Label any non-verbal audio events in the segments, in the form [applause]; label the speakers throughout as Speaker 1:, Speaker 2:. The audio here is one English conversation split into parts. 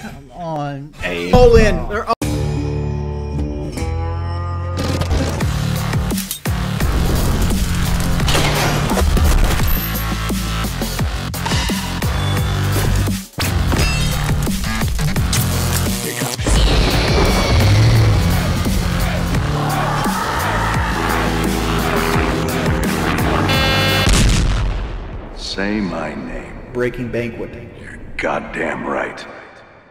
Speaker 1: Come on. Hey. All in. Oh. They're all
Speaker 2: Say my name.
Speaker 1: breaking banquet.
Speaker 2: You're goddamn right.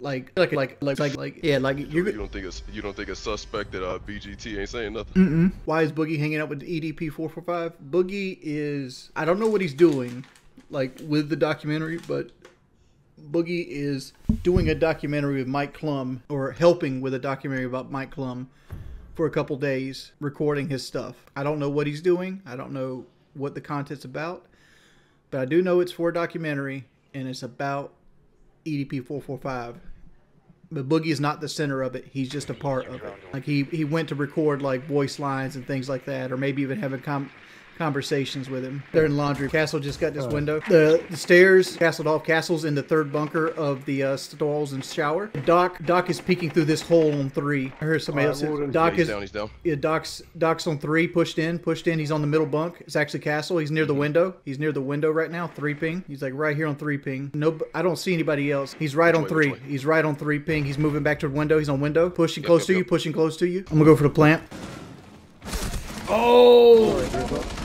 Speaker 1: Like, like, like, like, like, like, yeah, like
Speaker 3: You
Speaker 1: you're.
Speaker 3: don't think it's you don't think it's suspect that uh, BGT ain't saying nothing?
Speaker 1: Why is Boogie hanging out with E EDP four four five? Boogie is. I don't know what he's doing, like with the documentary, but Boogie is doing a documentary with Mike Klum, or helping with a documentary about Mike Klum for a couple days, recording his stuff. I don't know what he's doing. I don't know what the content's about, but I do know it's for a documentary and it's about EDP four four five. But Boogie is not the center of it. He's just a part of it. Like he, he went to record like voice lines and things like that, or maybe even have a com- conversations with him. They're in laundry. Castle just got this window. The, the stairs, Castle off. Castle's in the third bunker of the uh, stalls and shower. Doc Doc is peeking through this hole on three. I heard somebody else. say- Doc
Speaker 3: he's
Speaker 1: is
Speaker 3: down. He's down.
Speaker 1: yeah, Doc's Doc's on three, pushed in, pushed in. He's on the middle bunk. It's actually Castle. He's near the window. He's near the window right now. Three ping. He's like right here on three ping. No, I don't see anybody else. He's right on
Speaker 3: way,
Speaker 1: three. He's right on three ping. He's moving back to the window. He's on window. Pushing close
Speaker 3: yep,
Speaker 1: to you. Pushing close to you. I'm gonna go for the plant. Oh!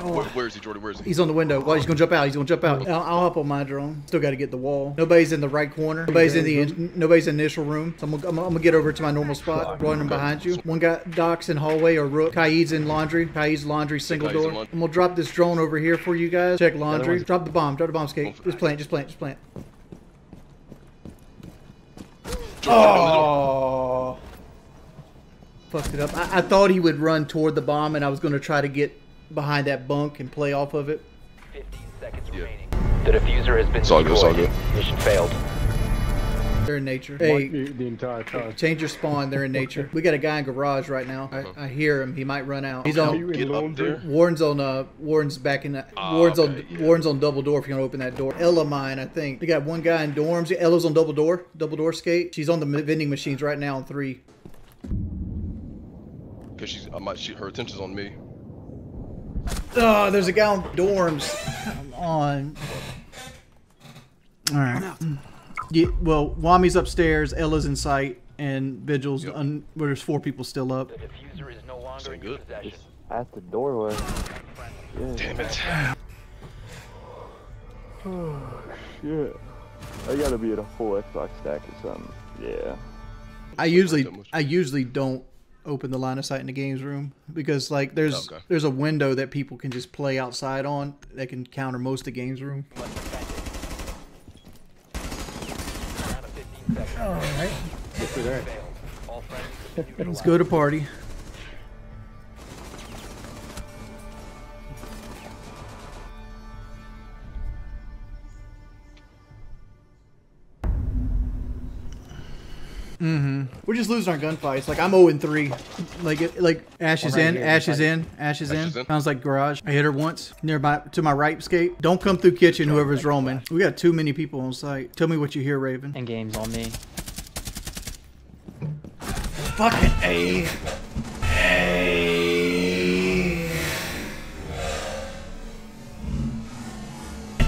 Speaker 1: Oh.
Speaker 3: Where, where is he, Jordan? Where is he?
Speaker 1: He's on the window. Well, he's gonna jump out. He's gonna jump out. I'll, I'll hop on my drone. Still got to get the wall. Nobody's in the right corner. Nobody's in the in, nobody's in the initial room. So I'm gonna, I'm, gonna, I'm gonna get over to my normal spot. Running behind you. One guy Doc's in hallway or Rook. Kaid's in laundry. Kaid's laundry single door.
Speaker 3: laundry.
Speaker 1: I'm gonna drop this drone over here for you guys. Check laundry. Drop the bomb. Drop the bomb, skate. Oh. Just plant. Just plant. Just plant. Oh. Fucked it up. I, I thought he would run toward the bomb, and I was gonna try to get behind that bunk and play off of it.
Speaker 4: 15 seconds
Speaker 3: Yeah.
Speaker 4: remaining. The diffuser has been
Speaker 3: It's all good, it's all
Speaker 4: destroyed. Mission failed.
Speaker 1: They're in nature. Hey,
Speaker 5: the, the entire time.
Speaker 1: change your spawn. They're in nature. We got a guy in garage right now. I, I hear him. He might run out. He's on.
Speaker 5: you in
Speaker 3: Get up there.
Speaker 1: Warren's on. Uh, Warren's back in. That,
Speaker 3: Ah,
Speaker 1: Warren's on.
Speaker 3: yeah.
Speaker 1: Warren's on double door. If you're gonna open that door, Ella mine. I think we got one guy in dorms. Ella's on double door. Double door skate. She's on the vending machines right now on three.
Speaker 3: Cause she's I might she, her attention's on me.
Speaker 1: Oh, there's a guy on dorms. Come on. All right. Yeah, well, Wamai's upstairs. Ella's in sight, and Vigil's.
Speaker 3: Yep.
Speaker 1: Un, well, there's four people still up.
Speaker 4: The diffuser is no longer in
Speaker 3: Sound
Speaker 4: your
Speaker 3: good.
Speaker 4: possession.
Speaker 6: At the doorway.
Speaker 3: Damn it. [sighs]
Speaker 6: Oh, Shit. I gotta be at a full Xbox stack or something. Yeah.
Speaker 1: I usually. I usually don't open the line of sight in the games room because like there's
Speaker 3: Okay.
Speaker 1: there's a window that people can just play outside on that can counter most of the games room.
Speaker 4: Down to 15 seconds.
Speaker 1: All right,
Speaker 5: Look at that.
Speaker 4: Failed. All friendlies have been
Speaker 1: let's go to party. Mm-hmm. We're just losing our gunfights. Like I'm 0 and 3. Like it, like Ash is
Speaker 5: right
Speaker 1: in,
Speaker 5: here,
Speaker 1: Ash in, Ash is
Speaker 3: Ash
Speaker 1: in.
Speaker 3: is in.
Speaker 1: Sounds like garage. I hit her once nearby to my right skate. Don't come through kitchen, whoever's roaming. We got too many people on site. Tell me what you hear, Raven.
Speaker 7: And games on me.
Speaker 1: Fucking A. A.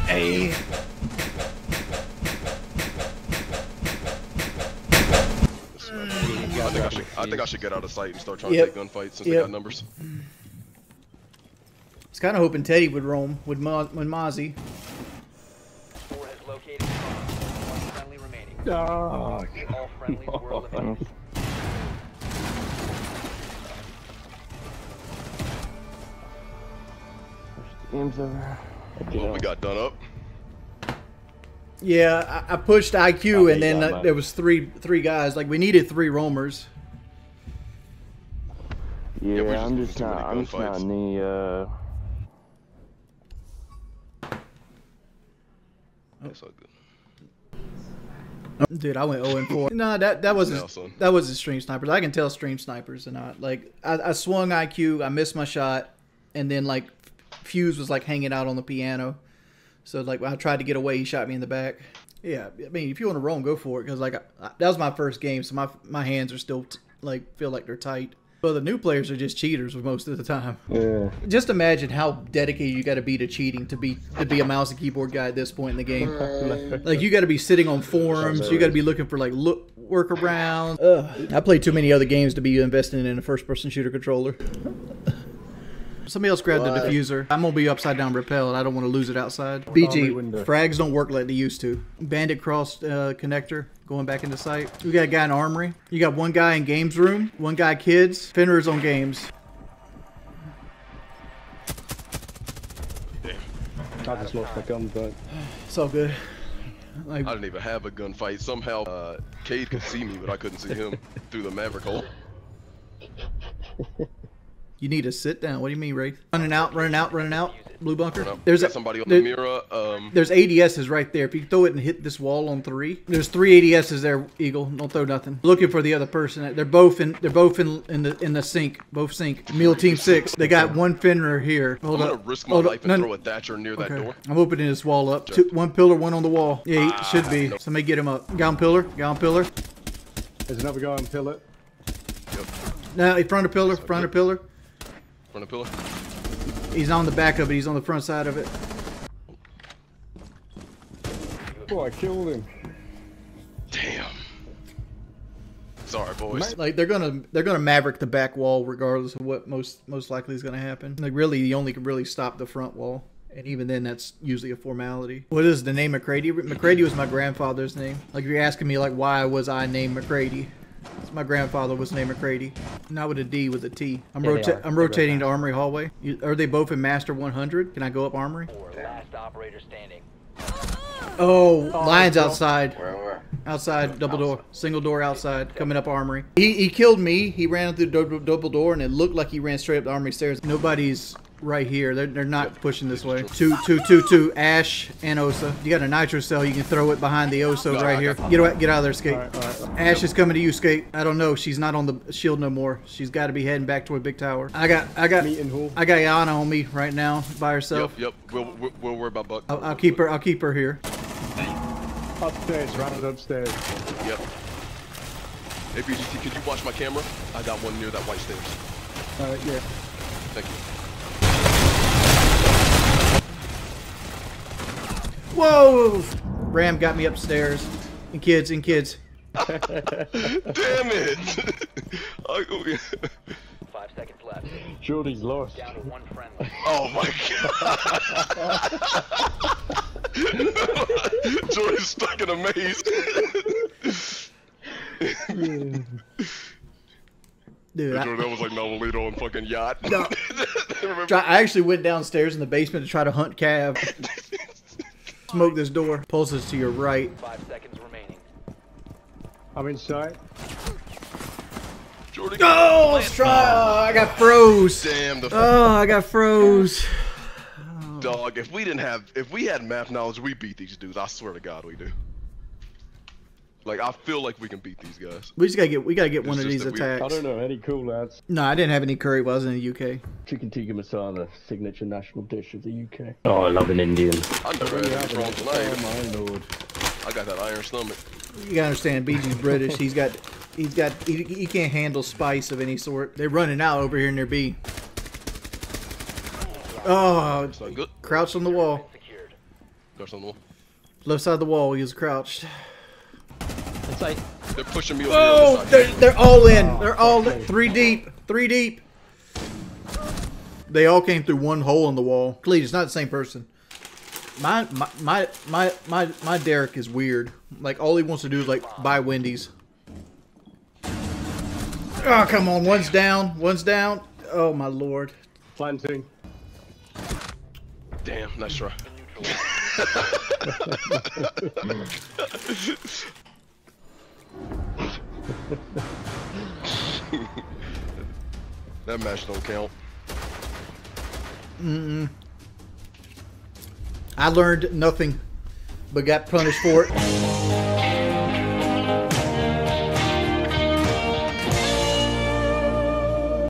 Speaker 1: A.
Speaker 3: I think I should I think I should get out of sight and start trying
Speaker 1: Yep.
Speaker 3: to take gunfights since
Speaker 1: Yep.
Speaker 3: they got numbers.
Speaker 1: I was kind of hoping Teddy would roam with Ma- with Mozzie.
Speaker 4: Four has located one friendly remaining.
Speaker 5: Oh,
Speaker 4: All friendlies were [laughs] eliminated.
Speaker 6: Game's over.
Speaker 3: Well, we got done up.
Speaker 1: Yeah, I, I pushed IQ, and then uh, there was three three guys. Like we needed three roamers.
Speaker 6: Yeah,
Speaker 3: we're just
Speaker 6: I'm
Speaker 3: losing
Speaker 6: just not. I'm just not in the. Uh,
Speaker 3: That's all good.
Speaker 1: Dude, I went 0 and 4. no, that that wasn't
Speaker 3: No,
Speaker 1: that wasn't stream snipers. I can tell stream snipers or not. Like I, I swung IQ, I missed my shot, and then like Fuse was like hanging out on the piano. So like when I tried to get away, he shot me in the back. Yeah, I mean, if you want to roam, go for it. Because like I, that was my first game, so my my hands are still t- like feel like they're tight. But the new players are just cheaters most of the time.
Speaker 6: Yeah.
Speaker 1: Just imagine how dedicated you got to be to cheating to be to be a mouse and keyboard guy at this point in the game. [laughs] like you got to be sitting on forums. You got to be looking for like look workarounds. Ugh. I played too many other games to be investing in a first-person shooter controller. Somebody else grabbed the diffuser. I'm gonna be upside down repelled. I don't want to lose it outside. BG frags don't work like they used to. Bandit cross uh, connector going back into sight. We got a guy in armory. You got one guy in games room. One guy kids. Fenrir's on games.
Speaker 5: I just lost my gun, but
Speaker 1: It's all good. Like
Speaker 3: I didn't even have a gunfight. Somehow, uh, Kaid could see me, but I couldn't see him through the Maverick hole. [laughs]
Speaker 1: you need to sit down. What do you mean, Wraith? Running out, running out, running out. Blue bunker.
Speaker 3: There's
Speaker 1: There's a,
Speaker 3: somebody on
Speaker 1: there-
Speaker 3: the mirror. Um,
Speaker 1: There's ADSs right there. If you throw it and hit this wall on three, there's three ADSs there. Eagle, don't throw nothing. Looking for the other person. They're both in. They're both in in the in the sink. Both sink. Meal team six. They got one Fenrir here.
Speaker 3: I'm
Speaker 1: Hold
Speaker 3: gonna
Speaker 1: up.
Speaker 3: risk my
Speaker 1: Hold up.
Speaker 3: life and
Speaker 1: No,
Speaker 3: throw a Thatcher near that
Speaker 1: okay.
Speaker 3: door.
Speaker 1: I'm opening this wall up. Two, one pillar, one on the wall. Yeah, it should be. Somebody get him up. Got on pillar. Got on pillar.
Speaker 5: there's another guy on pillar.
Speaker 3: Yep.
Speaker 1: Now in front of pillar. Front of pillar.
Speaker 3: Front of pillar.
Speaker 1: He's on the back of it. He's on the front side of it.
Speaker 5: Oh, I killed him.
Speaker 3: Damn. Sorry, boys.
Speaker 1: Like they're gonna they're gonna maverick the back wall regardless of what most most likely is gonna happen. Like really, you only can really stop the front wall, and even then, that's usually a formality. What is the name McCready? McCready was my grandfather's name. Like if you're asking me like why was I named McCready? My grandfather was named McCready, not with a D, with a T. I'm
Speaker 5: Yeah,
Speaker 1: rota- I'm rotating to Armory Hallway. You, are they both in Master 100? Can I go up Armory?
Speaker 4: Last operator standing.
Speaker 1: Oh, lions outside. Outside, double door, single door outside, coming up armory. He, he killed me. He ran through the double, double door, and it looked like he ran straight up the armory stairs. Nobody's right here. They're, they're not pushing this way. Two, two, two, two. Ash and Osa. You got a nitro cell. You can throw it behind the Osa
Speaker 3: No,
Speaker 1: right here.
Speaker 3: got-
Speaker 1: Get out, get out of there, skate.
Speaker 5: Alright, alright.
Speaker 1: Ash is coming to you, skate. I don't know. She's not on the shield no more. She's got to be heading back toward Big Tower. I got, I got, I got Iana on me right now by herself.
Speaker 3: Yep, yep. We'll, we'll, we'll worry about Buck.
Speaker 1: I'll, I'll keep her. I'll keep her here.
Speaker 5: Upstairs, right upstairs.
Speaker 3: Yep. Hey, BGT, could you watch my camera? I got one near that white stairs.
Speaker 5: Uh, yeah.
Speaker 3: Thank you.
Speaker 1: Whoa! Ram got me upstairs. And kids, and kids.
Speaker 3: Damn it! I-
Speaker 4: Five seconds left.
Speaker 5: Jordy's lost.
Speaker 4: Down to one friendly.
Speaker 3: oh my god! [laughs] Jordy's stuck in a maze. [laughs]
Speaker 1: Dude, I,
Speaker 3: that was like Novelito on fucking yacht.
Speaker 1: No. [laughs]
Speaker 3: Remember?
Speaker 1: try- I actually went downstairs in the basement to try to hunt Cav. Smoke this door. Pulses to your right.
Speaker 4: Five seconds remaining.
Speaker 5: I'm inside.
Speaker 3: Jordan,
Speaker 1: Oh, let's try. Oh, I got froze.
Speaker 3: damn the
Speaker 1: Oh, I got froze.
Speaker 3: dog. If we didn't have, if we had map knowledge, we beat these dudes. I swear to God, we do. Like I feel like we can beat these guys.
Speaker 1: We just gotta get. We gotta get one of these
Speaker 3: that we-
Speaker 5: I don't know any cool lads.
Speaker 1: No, I didn't have any curry while I was in the UK.
Speaker 5: Chicken tikka masala, signature national dish of the UK.
Speaker 7: Oh, I love an Indian.
Speaker 3: I never had anything wrong tonight.
Speaker 5: Oh my lord.
Speaker 3: I got that iron stomach.
Speaker 1: You gotta understand, BG's British. He's got. He's got. He, he can't handle spice of any sort. They're running out over here in their B. Oh,
Speaker 3: So good.
Speaker 1: crouched on the wall.
Speaker 4: Secured.
Speaker 3: There's some more.
Speaker 1: Left side of the wall. He was crouched.
Speaker 7: Inside.
Speaker 3: They're pushing me over
Speaker 1: Oh,
Speaker 3: here.
Speaker 1: they're, they're all in. Oh, they're all in. three deep. Three deep. They all came through one hole in the wall. Cleet, it's not the same person. My my my my my, my Derek is weird. Like all he wants to do is like buy Wendy's. Oh come on, one's down. One's down. Oh my lord.
Speaker 5: Planting.
Speaker 3: Damn, nice try. [laughs] [laughs] [laughs] [laughs] that match don't count.
Speaker 1: I learned nothing, but got punished for it.